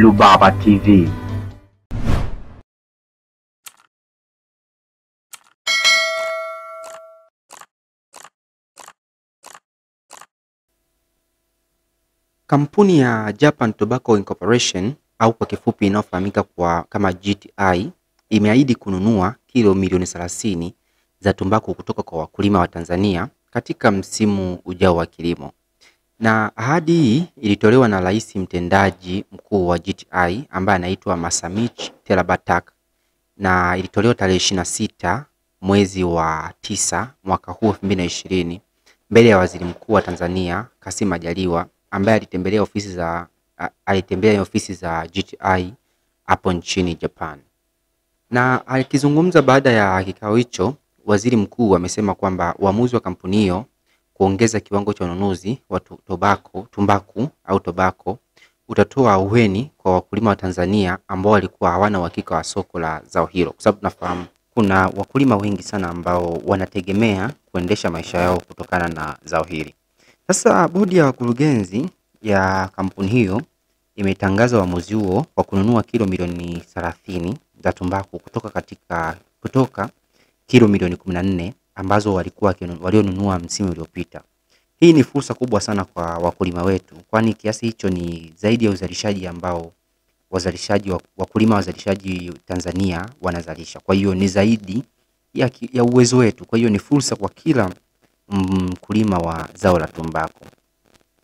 Rubaba TV. Kampuni ya Japan Tobacco Incorporation au kwa kifupi inayofahamika kwa kama GTI imeahidi kununua kilo milioni 30 za tumbaku kutoka kwa wakulima wa Tanzania katika msimu ujao wa kilimo. Na ahadi hii ilitolewa na rais mtendaji mkuu wa GTI ambaye anaitwa Masamich Terabatak na ilitolewa tarehe 26 mwezi wa tisa mwaka huu 2020 mbele ya waziri mkuu wa Tanzania Kassim Majaliwa ambaye alitembelea ofisi za alitembelea ofisi za GTI hapo nchini Japan. Na akizungumza baada ya kikao hicho, waziri mkuu amesema kwamba uamuzi wa kampuni hiyo kuongeza kiwango cha ununuzi wa tobako, tumbaku au tobako utatoa ahueni kwa wakulima wa Tanzania ambao walikuwa hawana uhakika wa soko la zao hilo, kwa sababu tunafahamu kuna wakulima wengi sana ambao wanategemea kuendesha maisha yao kutokana na zao hili. Sasa bodi ya wakurugenzi ya kampuni hiyo imetangaza uamuzi huo wa kununua kilo milioni 30 za tumbaku kutoka katika kutoka kilo milioni 14 ambazo walikuwa walionunua msimu uliopita. Hii ni fursa kubwa sana kwa wakulima wetu, kwani kiasi hicho ni zaidi ya uzalishaji ambao wazalishaji wakulima wazalishaji Tanzania wanazalisha. Kwa hiyo ni zaidi ya, ya uwezo wetu. Kwa hiyo ni fursa kwa kila mkulima wa zao la tumbaku.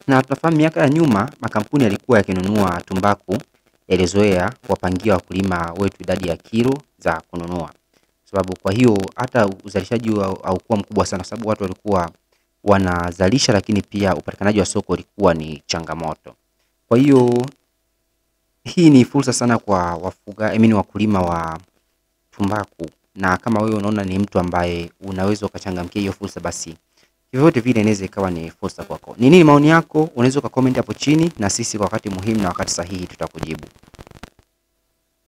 Na tunafahamu miaka ya nyuma makampuni yalikuwa yakinunua tumbaku yalizoea kuwapangia wakulima wetu idadi ya kilo za kununua, sababu kwa hiyo hata uzalishaji hau- haukuwa mkubwa sana, sababu watu walikuwa wanazalisha, lakini pia upatikanaji wa soko ulikuwa ni changamoto. Kwa hiyo hii ni fursa sana kwa wafuga, I mean wakulima wa tumbaku, na kama wewe unaona ni mtu ambaye unaweza ukachangamkia hiyo fursa, basi vyovyote vile inaweza ikawa ni fursa kwako. Ni nini maoni yako? Unaweza ukakomenti hapo chini, na sisi kwa wakati muhimu na wakati sahihi tutakujibu.